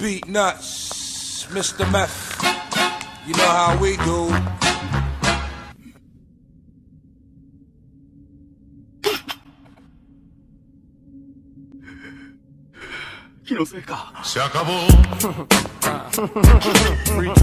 Beat nuts, Mr. Meth. You know how we do. Free.